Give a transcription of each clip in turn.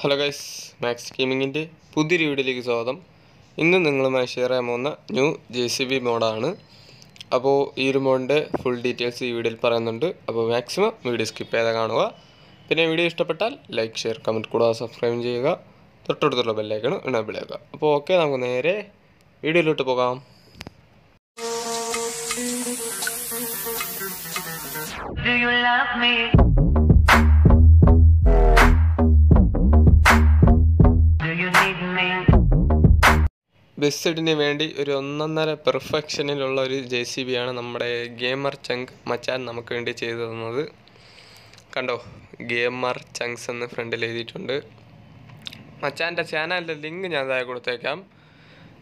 Hello guys max ഗെയിമിങ്ങിന്റെ പുതിയൊരു വീഡിയോയിലേക്ക് സ്വാഗതം. ഇന്ന് നിങ്ങളുമായി ഷെയർ ചെയ്യാൻ പോകുന്ന ന്യൂ ജെ സി ബി മോഡാണ് അപ്പോൾ ഈ ഒരു മോഡിന്റെ ഫുൾ ഡീറ്റെയിൽസ് ഈ വീഡിയോയിൽ പറയുന്നുണ്ട്. അപ്പോൾ മാക്സിമം വീഡിയോ സ്കിപ്പ് ചെയ്താൽ കാണുക. പിന്നെ വീഡിയോ ഇഷ്ടപ്പെട്ടാൽ ലൈക്ക് ഷെയർ കമന്റ് കൂടാതെ സബ്സ്ക്രൈബ് ചെയ്യുക. തൊട്ടടുത്തുള്ള ബെല്ലൈക്കണം എനേബിൾ ചെയ്യുക. അപ്പോൾ ഓക്കെ നമുക്ക് നേരെ വീഡിയോയിലോട്ട് പോകാം. Do you love me? ബെസ്റ്റിന് വേണ്ടി ഒരു ഒന്നൊന്നര പെർഫെക്ഷനിലുള്ള ഒരു ജെ സി ബി ആണ് നമ്മുടെ ഗെയമർ ചങ്ക് മച്ചാൻ നമുക്ക് വേണ്ടി ചെയ്തു തന്നത്. കണ്ടോ? ഗെയമർ ചങ്ക്സ് എന്ന് ഫ്രണ്ടിൽ എഴുതിയിട്ടുണ്ട്. മച്ചാന്റെ ചാനലിന്റെ ലിങ്ക് ഞാൻ താഴെ കൊടുത്തേക്കാം.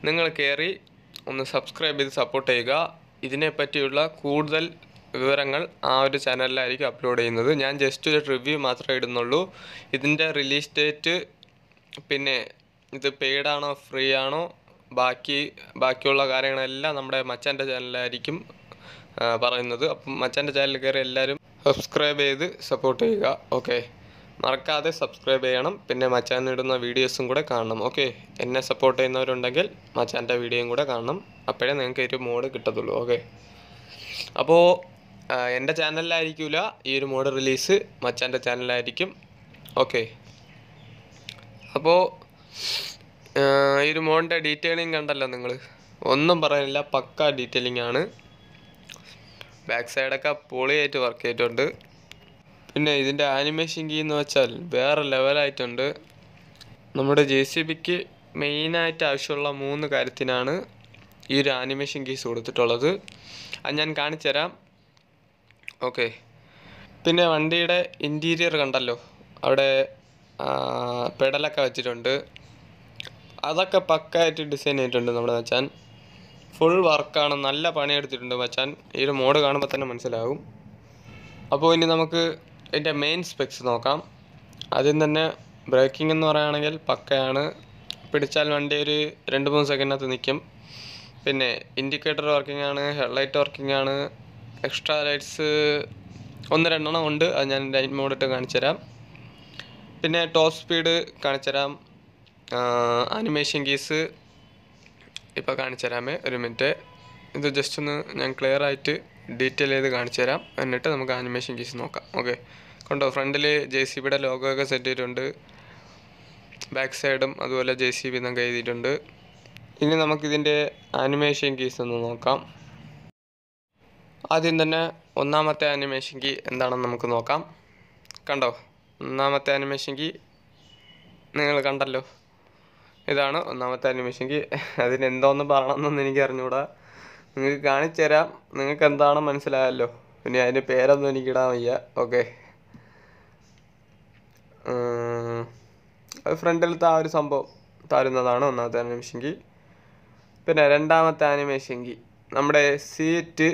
നിങ്ങൾ കയറി ഒന്ന് സബ്സ്ക്രൈബ് ചെയ്ത് സപ്പോർട്ട് ചെയ്യുക. ഇതിനെപ്പറ്റിയുള്ള കൂടുതൽ വിവരങ്ങൾ ആ ഒരു ചാനലിലായിരിക്കും അപ്ലോഡ് ചെയ്യുന്നത്. ഞാൻ ജസ്റ്റ് ഒരു റിവ്യൂ മാത്രമേ ഇടുന്നുള്ളൂ. ഇതിന്റെ റിലീസ് ഡേറ്റ് പിന്നെ ഇത് പെയ്ഡ് ആണോ ഫ്രീ ആണോ ബാക്കി ബാക്കിയുള്ള കാര്യങ്ങളെല്ലാം നമ്മുടെ മച്ചാന്റെ ചാനലിലായിരിക്കും പറയുന്നത്. അപ്പം മച്ചാന്റെ ചാനലിൽ കയറി എല്ലാവരും സബ്സ്ക്രൈബ് ചെയ്ത് സപ്പോർട്ട് ചെയ്യുക. ഓക്കെ മറക്കാതെ സബ്സ്ക്രൈബ് ചെയ്യണം. പിന്നെ മച്ചാൻ ഇടുന്ന വീഡിയോസും കൂടെ കാണണം. ഓക്കെ എന്നെ സപ്പോർട്ട് ചെയ്യുന്നവരുണ്ടെങ്കിൽ മച്ചാന്റെ വീഡിയോയും കൂടെ കാണണം. അപ്പോഴേ നിങ്ങൾക്ക് ഒരു മോഡ് കിട്ടത്തുള്ളൂ. ഓക്കെ അപ്പോൾ എന്റെ ചാനലിലായിരിക്കില്ല ഈ ഒരു മോഡ് റിലീസ് മച്ചാന്റെ ചാനലിലായിരിക്കും. ഓക്കെ അപ്പോൾ ഈ ഒരു മോണിന്റെ ഡീറ്റെയിലിംഗ് കണ്ടല്ലോ നിങ്ങൾ ഒന്നും പറയാനില്ല പക്ക ഡീറ്റെയിലിംഗ് ആണ്. ബാക്ക് സൈഡൊക്കെ പൊളിയായിട്ട് വർക്ക് ചെയ്തിട്ടുണ്ട്. പിന്നെ ഇതിന്റെ ആനിമേഷൻ കീ എന്ന് വെച്ചാൽ വേറെ ലെവലായിട്ടുണ്ട് നമ്മുടെ ജെ സി ബിക്ക് മെയിനായിട്ട് ആവശ്യമുള്ള മൂന്ന് കാര്യത്തിനാണ് ഈ ഒരു ആനിമേഷൻ കീസ് കൊടുത്തിട്ടുള്ളത്. അത് ഞാൻ കാണിച്ചു തരാം. ഓക്കെ പിന്നെ വണ്ടിയുടെ ഇന്റീരിയർ കണ്ടല്ലോ. അവിടെ പെഡലൊക്കെ വെച്ചിട്ടുണ്ട്. അതൊക്കെ പക്കായിട്ട് ഡിസൈൻ ചെയ്തിട്ടുണ്ട് നമ്മുടെ മച്ചാൻ. ഫുൾ വർക്കാണ് നല്ല പണിയെടുത്തിട്ടുണ്ട് മച്ചാൻ. ഈ ഒരു മോഡ് കാണുമ്പോൾ തന്നെ മനസ്സിലാവും അപ്പോൾ ഇനി നമുക്ക് ഇതിന്റെ മെയിൻ സ്പെക്സ് നോക്കാം. ആദ്യം തന്നെ ബ്രേക്കിംഗ് എന്ന് പറയുകയാണെങ്കിൽ പക്കയാണ്. പിടിച്ചാൽ വണ്ടി ഒരു രണ്ട് മൂന്ന് സെക്കൻഡിനകത്ത് നിൽക്കും പിന്നെ ഇൻഡിക്കേറ്റർ വർക്കിംഗ് ആണ് ഹെഡ്ലൈറ്റ് വർക്കിംഗ് ആണ്. എക്സ്ട്രാ ലൈറ്റ്സ് ഒന്ന് രണ്ടെണ്ണം ഉണ്ട്. അത് ഞാൻ ലൈറ്റ് മോഡിട്ട് കാണിച്ചു തരാം പിന്നെ ടോപ്പ് സ്പീഡ് കാണിച്ചു തരാം ആനിമേഷൻ കീസ് ഇപ്പോൾ കാണിച്ചു തരാമേ. ഒരു മിനിറ്റ് ഇത് ജസ്റ്റ് ഒന്ന് ഞാൻ ക്ലിയർ ആയിട്ട് ഡീറ്റെയിൽ ചെയ്ത് കാണിച്ചു തരാം. എന്നിട്ട് നമുക്ക് ആനിമേഷൻ കേസ് നോക്കാം. ഓക്കെ കണ്ടോ ഫ്രണ്ടിൽ ജെ സി ബിയുടെ ലോഗോ ഒക്കെ സെറ്റ് ചെയ്തിട്ടുണ്ട്. ബാക്ക് സൈഡും അതുപോലെ ജെ സി ബി എന്നൊക്കെ എഴുതിയിട്ടുണ്ട്. ഇനി നമുക്കിതിന്റെ ആനിമേഷൻ കീസ് ഒന്ന് നോക്കാം. ആദ്യം തന്നെ ഒന്നാമത്തെ ആനിമേഷൻ കീ എന്താണെന്ന് നമുക്ക് നോക്കാം. കണ്ടോ ഒന്നാമത്തെ ആനിമേഷൻ കീ നിങ്ങൾ കണ്ടല്ലോ. ഇതാണ് ഒന്നാമത്തെ അനിമേഷൻ അതിനെന്തോന്ന് പറയണമെന്നൊന്നും എനിക്ക് അറിഞ്ഞുകൂടാ നിങ്ങൾക്ക് കാണിച്ചു തരാം നിങ്ങൾക്ക് എന്താണ് മനസ്സിലായല്ലോ? പിന്നെ അതിന്റെ പേരൊന്നും എനിക്ക് ഇടാൻ വയ്യ. ഓക്കെ. അത് ഫ്രണ്ടിലത്തെ ആ ഒരു സംഭവം തരുന്നതാണ് ഒന്നാമത്തെ ആനിമേഷൻ കീ പിന്നെ രണ്ടാമത്തെ ആനിമേഷൻ കീ നമ്മുടെ സീറ്റ്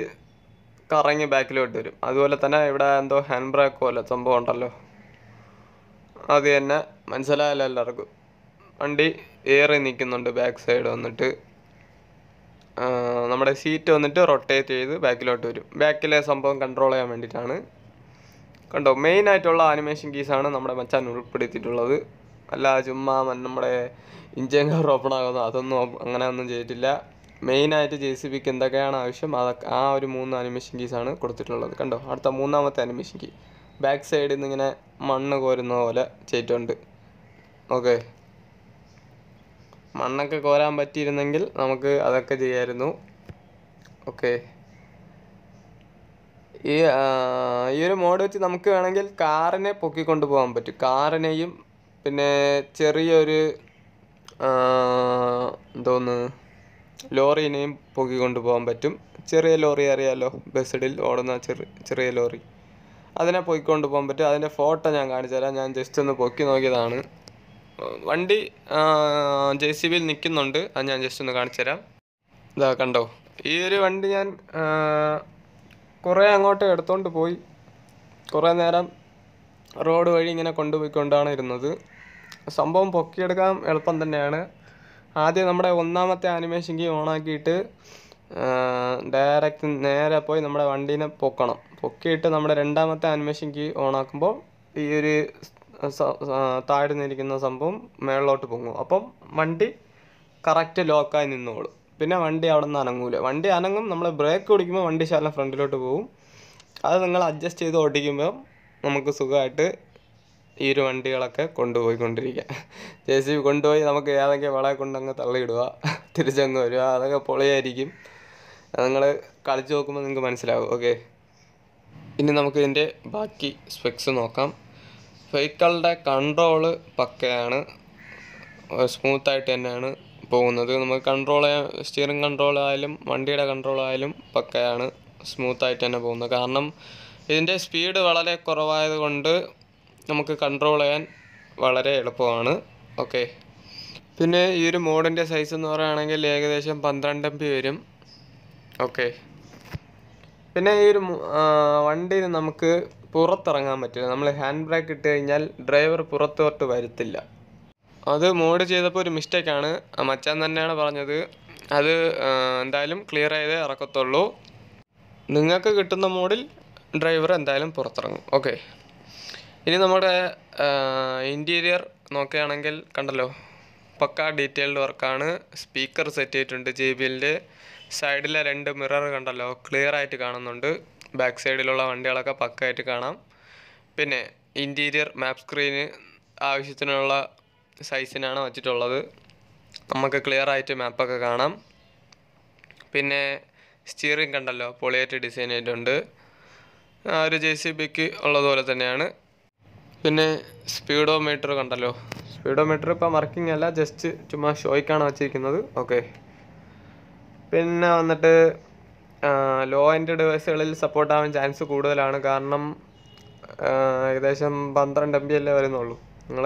കറങ്ങി ബാക്കിലോട്ട് വരും. അതുപോലെ തന്നെ ഇവിടെ എന്തോ ഹാൻഡ് ബ്രേക്ക് പോലെ സംഭവം ഉണ്ടല്ലോ. അത് തന്നെ മനസ്സിലായല്ലോ എല്ലാവർക്കും. വണ്ടി ഏറി നിൽക്കുന്നുണ്ട് ബാക്ക് സൈഡ് വന്നിട്ട്. നമ്മുടെ സീറ്റ് വന്നിട്ട് റൊട്ടേറ്റ് ചെയ്ത് ബാക്കിലോട്ട് വരും. ബാക്കിലെ സംഭവം കൺട്രോൾ ചെയ്യാൻ വേണ്ടിയിട്ടാണ്. കണ്ടോ മെയിൻ ആയിട്ടുള്ള ആനിമേഷൻ കീസാണ് നമ്മുടെ മച്ചാൻ ഉൾപ്പെടുത്തിയിട്ടുള്ളത്. അല്ല ചുമ്മാ നമ്മുടെ ഇഞ്ചിൻ കവർ ഓപ്പൺ ആകുന്ന അതൊന്നും അങ്ങനെ ഒന്നും ചെയ്തിട്ടില്ല. മെയിനായിട്ട് ജെ സി ബിക്ക് എന്തൊക്കെയാണ് ആവശ്യം അതൊക്കെ ആ ഒരു മൂന്ന് ആനിമേഷൻ കീസാണ് കൊടുത്തിട്ടുള്ളത്. കണ്ടോ അടുത്ത മൂന്നാമത്തെ ആനിമേഷൻ കീ ബാക്ക് സൈഡിൽ നിന്ന് ഇങ്ങനെ മണ്ണ് കോരുന്ന പോലെ ചെയ്തിട്ടുണ്ട്. ഓക്കെ മണ്ണൊക്കെ കോരാൻ പറ്റിയിരുന്നെങ്കിൽ നമുക്ക് അതൊക്കെ ചെയ്യായിരുന്നു. ഓക്കെ. ഈ ഈ ഒരു മോഡ് വെച്ച് നമുക്ക് വേണമെങ്കിൽ കാറിനെ പൊക്കിക്കൊണ്ട് പോകാൻ പറ്റും. കാറിനെയും പിന്നെ ചെറിയൊരു എന്തോന്ന് ലോറീനെയും പൊക്കിക്കൊണ്ട് പോകാൻ പറ്റും. ചെറിയ ലോറി അറിയാലോ ബസ്സിഡിൽ ഓടുന്ന ചെറിയ ചെറിയ ലോറി. അതിനെ പൊയ്ക്കൊണ്ട് പോകാൻ പറ്റും. അതിന്റെ ഫോട്ടോ ഞാൻ കാണിച്ചു തരാം ഞാൻ ജസ്റ്റ് ഒന്ന് പൊക്കി നോക്കിയതാണ്. വണ്ടി ജെ സി ബിയിൽ നിൽക്കുന്നുണ്ട്. അത് ഞാൻ ജസ്റ്റ് ഒന്ന് കാണിച്ചു തരാം. ഇതാ കണ്ടോ? ഈ ഒരു വണ്ടി ഞാൻ കുറേ അങ്ങോട്ട് എടുത്തോണ്ട് പോയി. കുറേ നേരം റോഡ് വഴി ഇങ്ങനെ കൊണ്ടുപോയിക്കൊണ്ടാണ് ഇരുന്നത്. സംഭവം പൊക്കിയെടുക്കാൻ എളുപ്പം തന്നെയാണ്. ആദ്യം നമ്മുടെ ഒന്നാമത്തെ ആനിമേഷൻ കീ ഓണാക്കിയിട്ട് ഡയറക്റ്റ് നേരെ പോയി നമ്മുടെ വണ്ടീനെ പൊക്കണം. പൊക്കിയിട്ട് നമ്മുടെ രണ്ടാമത്തെ ആനിമേഷൻ കീ ഓണാക്കുമ്പോൾ ഈ ഒരു താഴെ നിന്നിരിക്കുന്ന സംഭവം മേളിലോട്ട് പൊങ്ങും. അപ്പം വണ്ടി കറക്റ്റ് ലോക്കായി നിന്നോളും. പിന്നെ വണ്ടി അവിടെ നിന്ന് അനങ്ങൂല. വണ്ടി അനങ്ങും നമ്മൾ ബ്രേക്ക് ഓടിക്കുമ്പോൾ വണ്ടി ശാലം ഫ്രണ്ടിലോട്ട് പോകും അത് നിങ്ങൾ അഡ്ജസ്റ്റ് ചെയ്ത് ഓടിക്കുമ്പോൾ നമുക്ക് സുഖമായിട്ട് ഈ ഒരു വണ്ടികളൊക്കെ കൊണ്ടുപോയിക്കൊണ്ടിരിക്കുക ജെ സി ബി കൊണ്ടുപോയി നമുക്ക് ഏതെങ്കിലും വളയെ കൊണ്ടങ്ങ് തള്ളിയിടുക തിരിച്ചങ്ങ് വരിക അതൊക്കെ പൊളിയായിരിക്കും. നിങ്ങൾ കളിച്ച് നോക്കുമ്പോൾ നിങ്ങൾക്ക് മനസ്സിലാവും. ഓക്കെ ഇനി നമുക്ക് ഇതിന്റെ ബാക്കി സ്പെക്സ് നോക്കാം. വെഹിക്കിളുടെ കൺട്രോൾ പക്കയാണ്. സ്മൂത്തായിട്ട് തന്നെയാണ് പോകുന്നത്. നമുക്ക് കൺട്രോൾ സ്റ്റിയറിംഗ് കൺട്രോൾ ആയാലും വണ്ടിയുടെ കൺട്രോൾ ആയാലും പക്കയാണ് സ്മൂത്തായിട്ട് തന്നെ പോകുന്നത്. കാരണം ഇതിന്റെ സ്പീഡ് വളരെ കുറവായത് കൊണ്ട് നമുക്ക് കൺട്രോൾ ചെയ്യാൻ വളരെ എളുപ്പമാണ്. ഓക്കെ പിന്നെ ഈ ഒരു മോഡിന്റെ സൈസ് എന്ന് പറയുകയാണെങ്കിൽ ഏകദേശം പന്ത്രണ്ട് എം പി വരും. ഓക്കെ പിന്നെ ഈ ഒരു വണ്ടി നമുക്ക് പുറത്തിറങ്ങാൻ പറ്റില്ല. നമ്മൾ ഹാൻഡ് ബ്രേക്ക് ഇട്ട് കഴിഞ്ഞാൽ ഡ്രൈവർ പുറത്തോട്ട് വരത്തില്ല. അത് മോഡ് ചെയ്തപ്പോൾ ഒരു മിസ്റ്റേക്കാണ് മച്ചാൻ തന്നെയാണ് പറഞ്ഞത്. അത് എന്തായാലും ക്ലിയർ ചെയ്തേ ഇറക്കത്തുള്ളൂ. നിങ്ങൾക്ക് കിട്ടുന്ന മോഡിൽ ഡ്രൈവർ എന്തായാലും പുറത്തിറങ്ങും. ഓക്കെ ഇനി നമ്മുടെ ഇന്റീരിയർ നോക്കുകയാണെങ്കിൽ കണ്ടല്ലോ. പക്ക ഡീറ്റെയിൽഡ് വർക്കാണ് സ്പീക്കർ സെറ്റ് ചെയ്തിട്ടുണ്ട് ജെ ബി എല്ലിന്റെ സൈഡിലെ രണ്ട് മിറർ കണ്ടല്ലോ. ക്ലിയർ ആയിട്ട് കാണുന്നുണ്ട്. ബാക്ക് സൈഡിലുള്ള വണ്ടികളൊക്കെ പക്കായിട്ട് കാണാം. പിന്നെ ഇന്റീരിയർ മാപ്പ് സ്ക്രീന് ആവശ്യത്തിനുള്ള സൈസിനാണ് വച്ചിട്ടുള്ളത്. നമുക്ക് ക്ലിയർ ആയിട്ട് മാപ്പൊക്കെ കാണാം. പിന്നെ സ്റ്റിയറിംഗ് കണ്ടല്ലോ പൊളിയായിട്ട് ഡിസൈൻ ചെയ്തിട്ടുണ്ട്. ആ ഒരു ജെ സി ബിക്ക് ഉള്ളതുപോലെ തന്നെയാണ്. പിന്നെ സ്പീഡോ മീറ്റർ കണ്ടല്ലോ. സ്പീഡോ മീറ്റർ ഇപ്പം വർക്കിംഗ് അല്ല ജസ്റ്റ് ചുമ്മാ ഷോയ്ക്കാണ് വച്ചിരിക്കുന്നത്. ഓക്കെ പിന്നെ വന്നിട്ട് ലോ എൻഡ് ഡിവൈസുകളിൽ സപ്പോർട്ട് ആവാൻ ചാൻസ് കൂടുതലാണ്. കാരണം ഏകദേശം പന്ത്രണ്ട് എം ബി അല്ലേ വരുന്നുള്ളൂ. നിങ്ങൾ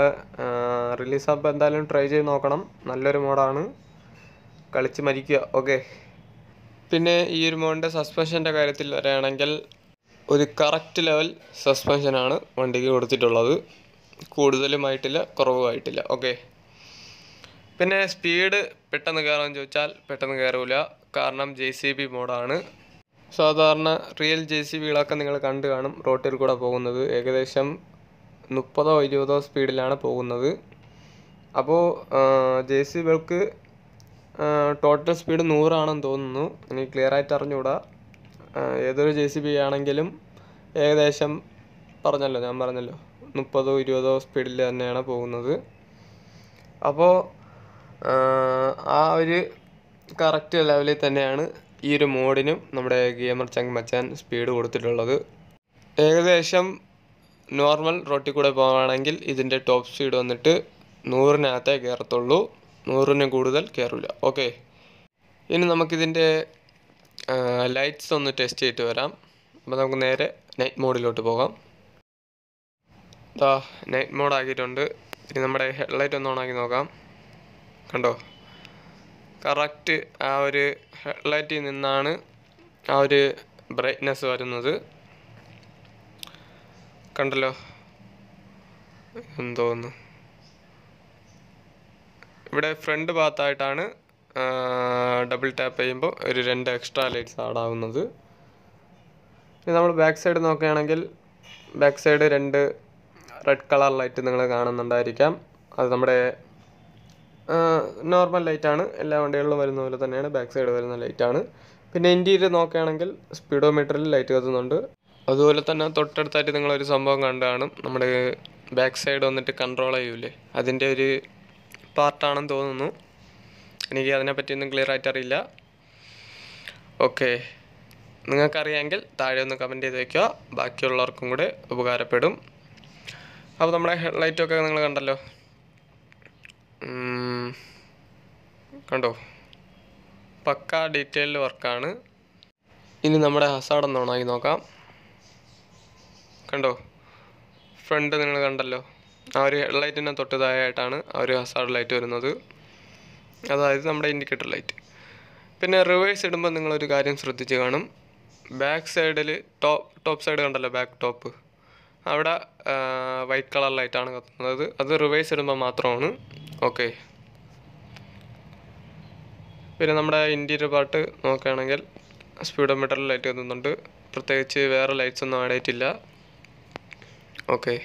റിലീസ് ആപ്പ് എന്തായാലും ട്രൈ ചെയ്ത് നോക്കണം. നല്ലൊരു മോഡാണ്. കളിച്ച് മരിക്കുക. ഓക്കെ പിന്നെ ഈ ഒരു മോഡിന്റെ സസ്പെൻഷന്റെ കാര്യത്തിൽ വരികയാണെങ്കിൽ ഒരു കറക്റ്റ് ലെവൽ സസ്പെൻഷനാണ് വണ്ടിക്ക് കൊടുത്തിട്ടുള്ളത്. കൂടുതലുമായിട്ടില്ല കുറവുമായിട്ടില്ല. ഓക്കെ പിന്നെ സ്പീഡ് പെട്ടെന്ന് കയറാമെന്ന് ചോദിച്ചാൽ പെട്ടെന്ന് കയറൂല. കാരണം ജെ സി ബി മോഡാണ് സാധാരണ റിയൽ ജെ സി ബികളൊക്കെ നിങ്ങൾ കണ്ടു കാണും. റോട്ടിൽ കൂടെ പോകുന്നത്. ഏകദേശം മുപ്പതോ ഇരുപതോ സ്പീഡിലാണ് പോകുന്നത്. അപ്പോൾ ജെ സി ബികൾക്ക് ടോട്ടൽ സ്പീഡ് നൂറാണെന്ന് തോന്നുന്നു. ഇനി ക്ലിയർ ആയിട്ട് അറിഞ്ഞുകൂടാ. ഏതൊരു ജെ സി ബി ആണെങ്കിലും ഏകദേശം പറഞ്ഞല്ലോ ഞാൻ പറഞ്ഞല്ലോ. മുപ്പതോ ഇരുപതോ സ്പീഡിൽ തന്നെയാണ് പോകുന്നത്. അപ്പോൾ ആ ഒരു കറക്റ്റ് ലെവലിൽ തന്നെയാണ് ഈ ഒരു മോഡിനും നമ്മുടെ ഗെയിമർ ചങ് മച്ചാൻ സ്പീഡ് കൊടുത്തിട്ടുള്ളത്. ഏകദേശം നോർമൽ റോട്ടിൽ കൂടെ പോവുകയാണെങ്കിൽ ഇതിന്റെ ടോപ്പ് സ്പീഡ് വന്നിട്ട് നൂറിനകത്തേ കയറത്തുള്ളൂ നൂറിന് കൂടുതൽ കയറില്ല ഓക്കെ ഇനി നമുക്കിതിന്റെ ലൈറ്റ്സ് ഒന്ന് ടെസ്റ്റ് ചെയ്തിട്ട് വരാം. അപ്പോൾ നമുക്ക് നേരെ നൈറ്റ് മോഡിലോട്ട് പോകാം. ദാ നൈറ്റ് മോഡ് ആക്കിയിട്ടുണ്ട്. ഇനി നമ്മുടെ ഹെഡ്ലൈറ്റ് ഒന്ന് ഓണാക്കി നോക്കാം. കണ്ടോ? കറക്റ്റ് ആ ഒരു ഹെഡ്ലൈറ്റിൽ നിന്നാണ് ആ ഒരു ബ്രൈറ്റ്നെസ് വരുന്നത്. കണ്ടല്ലോ? എന്തോന്ന്? ഇവിടെ ഫ്രണ്ട് ഭാഗത്തായിട്ടാണ് ഡബിൾ ടാപ്പ് ചെയ്യുമ്പോൾ ഒരു രണ്ട് എക്സ്ട്രാ ലൈറ്റ്സ് ആഡ് ആവുന്നത്. ഇനി നമ്മൾ ബാക്ക് സൈഡ് നോക്കുകയാണെങ്കിൽ ബാക്ക് സൈഡ് രണ്ട് റെഡ് കളർ ലൈറ്റ് നിങ്ങൾ കാണുന്നുണ്ടായിരിക്കാം. അത് നമ്മുടെ നോർമൽ ലൈറ്റാണ് എല്ലാ വണ്ടികളിലും വരുന്ന പോലെ തന്നെയാണ്. ബാക്ക് സൈഡ് വരുന്ന ലൈറ്റാണ് പിന്നെ ഇന്റീരിയർ നോക്കുകയാണെങ്കിൽ സ്പീഡോമീറ്ററിൽ ലൈറ്റ് കത്തുന്നുണ്ട്. അതുപോലെ തന്നെ തൊട്ടടുത്തായിട്ട് നിങ്ങളൊരു സംഭവം കണ്ടാണ് നമ്മുടെ ബാക്ക് സൈഡ് വന്നിട്ട് കൺട്രോൾ ചെയ്യൂലേ? അതിന്റെ ഒരു പാർട്ടാണെന്ന് തോന്നുന്നു. എനിക്ക് അതിനെപ്പറ്റിയൊന്നും ക്ലിയർ ആയിട്ട് അറിയില്ല ഓക്കെ നിങ്ങൾക്കറിയാമെങ്കിൽ താഴെ ഒന്ന് കമന്റ് ചെയ്ത് വയ്ക്കുക ബാക്കിയുള്ളവർക്കും കൂടെ ഉപകാരപ്പെടും. അപ്പോൾ നമ്മുടെ ഹെഡ്ലൈറ്റൊക്കെ നിങ്ങൾ കണ്ടല്ലോ? കണ്ടോ? പക്ക ഡീറ്റെയിൽഡ് വർക്കാണ്. ഇനി നമ്മുടെ ഹസാഡ് ഒന്ന് ഓണാക്കി നോക്കാം. കണ്ടോ? ഫ്രണ്ട് നിങ്ങൾ കണ്ടല്ലോ. ആ ഒരു ഹെഡ്ലൈറ്റിനെ തൊട്ട് താഴെയായിട്ടാണ് ആ ഒരു ഹസാഡ് ലൈറ്റ് വരുന്നത്. അതായത് നമ്മുടെ ഇൻഡിക്കേറ്റർ ലൈറ്റ് പിന്നെ റിവേഴ്സ് ഇടുമ്പോൾ നിങ്ങളൊരു കാര്യം ശ്രദ്ധിച്ച് കാണും. ബാക്ക് സൈഡിൽ ടോപ്പ് ടോപ്പ് സൈഡ് കണ്ടല്ലോ ബാക്ക് ടോപ്പ് അവിടെ വൈറ്റ് കളർ ലൈറ്റാണ് കത്തുന്നത്. അത് റിവേഴ്സ് ഇടുമ്പോൾ മാത്രമാണ് ഓക്കെ. പിന്നെ നമ്മുടെ ഇന്റീരിയർ പാർട്ട് നോക്കുകയാണെങ്കിൽ സ്പീഡോമീറ്റർ ലൈറ്റ് കത്തുന്നുണ്ട് പ്രത്യേകിച്ച് വേറെ ലൈറ്റ്സ് ഒന്നും ആഡ് ആയിട്ടില്ല. ഓക്കെ.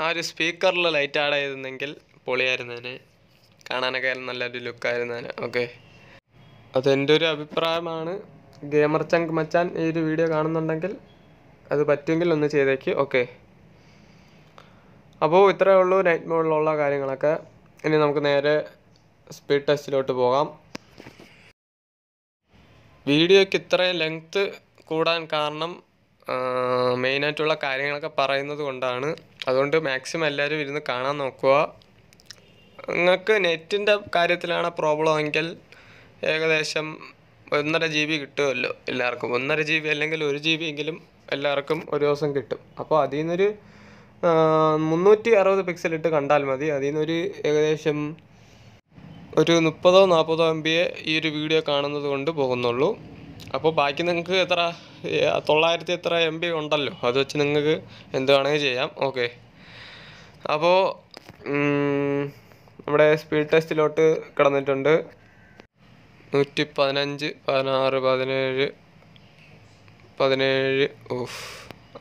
ആ ഒരു സ്പീക്കറിൽ ലൈറ്റ് ആഡ് ചെയ്തിരുന്നെങ്കിൽ പൊളിയായിരുന്നേനെ. കാണാനൊക്കെ നല്ലൊരു ലുക്കായിരുന്നേനെ ഓക്കെ. അതെന്റെ ഒരു അഭിപ്രായമാണ്. ഗെയിമർ ചങ്ക് മച്ചാൻ ഈ ഒരു വീഡിയോ കാണുന്നുണ്ടെങ്കിൽ അത് പറ്റുമെങ്കിൽ ഒന്ന് ചെയ്തേക്ക്. ഓക്കെ. അപ്പോൾ ഇത്രയേ ഉള്ളൂ. നൈറ്റ് മോഡിലുള്ള കാര്യങ്ങളൊക്കെ. ഇനി നമുക്ക് നേരെ സ്പീഡ് ടെസ്റ്റിലോട്ട് പോകാം. വീഡിയോയ്ക്ക് ഇത്രയും ലെങ്ത്ത് കൂടാൻ കാരണം മെയിനായിട്ടുള്ള കാര്യങ്ങളൊക്കെ പറയുന്നത് കൊണ്ടാണ്. അതുകൊണ്ട് മാക്സിമം എല്ലാവരും ഇരുന്ന് കാണാൻ നോക്കുക. നിങ്ങൾക്ക് നെറ്റിന്റെ കാര്യത്തിലാണ് പ്രോബ്ലം എങ്കിൽ ഏകദേശം ഒന്നര ജി ബി കിട്ടുമല്ലോ എല്ലാവർക്കും. ഒന്നര ജി ബി അല്ലെങ്കിൽ ഒരു ജി ബി എങ്കിലും എല്ലാവർക്കും ഒരു ദിവസം കിട്ടും. അപ്പോൾ അതിൽ നിന്നൊരു മുന്നൂറ്റി അറുപത് പിക്സൽ ഇട്ട് കണ്ടാൽ മതി. അതിൽ നിന്നൊരു ഏകദേശം ഒരു മുപ്പതോ നാൽപ്പതോ എം ബിയെ ഈ ഒരു വീഡിയോ കാണുന്നത് കൊണ്ട് പോകുന്നുള്ളൂ. അപ്പോൾ ബാക്കി നിങ്ങൾക്ക് എത്ര തൊള്ളായിരത്തി എത്ര എം ബി ഉണ്ടല്ലോ? അത് വെച്ച് നിങ്ങൾക്ക് എന്ത് വേണമെങ്കിൽ ചെയ്യാം. ഓക്കെ അപ്പോൾ നമ്മുടെ സ്പീഡ് ടെസ്റ്റിലോട്ട് കിടന്നിട്ടുണ്ട്. നൂറ്റി പതിനഞ്ച് പതിനാറ് പതിനേഴ് പതിനേഴ് ഓഫ്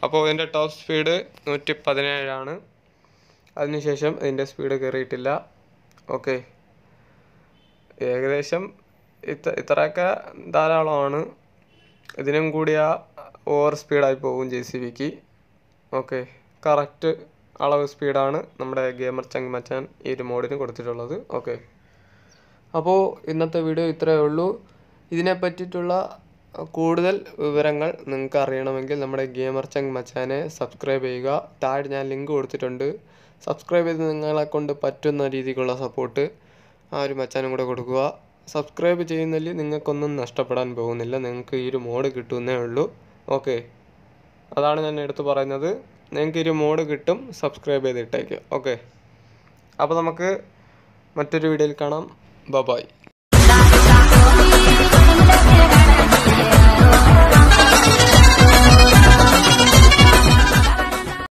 അപ്പോൾ ഇതിന്റെ ടോപ്പ് സ്പീഡ് നൂറ്റി പതിനേഴാണ് അതിനുശേഷം ഇതിന്റെ സ്പീഡ് കയറിയിട്ടില്ല ഓക്കെ ഏകദേശം ഇത്ര ഇത്രയൊക്കെ ധാരാളമാണ്. ഇതിനും കൂടിയ ഓവർ സ്പീഡായി പോകും ജെ സി ബിക്ക് ഓക്കെ കറക്റ്റ് അളവ് സ്പീഡാണ് നമ്മുടെ ഗെയിമർ ചങ് മച്ചാൻ ഈ ഒരു മോഡിന് കൊടുത്തിട്ടുള്ളത്. ഓക്കെ അപ്പോൾ ഇന്നത്തെ വീഡിയോ ഇത്രയേ ഉള്ളൂ. ഇതിനെ പറ്റിയിട്ടുള്ള കൂടുതൽ വിവരങ്ങൾ നിങ്ങൾക്ക് അറിയണമെങ്കിൽ നമ്മുടെ ഗെയിമർ ചങ് മച്ചാനെ സബ്സ്ക്രൈബ് ചെയ്യുക. താഴെ ഞാൻ ലിങ്ക് കൊടുത്തിട്ടുണ്ട്. സബ്സ്ക്രൈബ് ചെയ്ത് നിങ്ങളെ കൊണ്ട് പറ്റുന്ന രീതിക്കുള്ള സപ്പോർട്ട് ആ ഒരു മച്ചാനും കൂടെ കൊടുക്കുക. സബ്സ്ക്രൈബ് ചെയ്യുന്നതിൽ നിങ്ങൾക്കൊന്നും നഷ്ടപ്പെടാൻ പോകുന്നില്ല. നിങ്ങൾക്ക് ഈ ഒരു മോഡ് കിട്ടുന്നേ ഉള്ളൂ. ഓക്കെ അതാണ് ഞാൻ എടുത്തു പറയുന്നത്. നിങ്ങൾക്ക് ഈ ഒരു മോഡ് കിട്ടും സബ്സ്ക്രൈബ് ചെയ്തിട്ടേക്ക് ഓക്കെ അപ്പോൾ നമുക്ക് മറ്റൊരു വീഡിയോയിൽ കാണാം. ബ ബായ്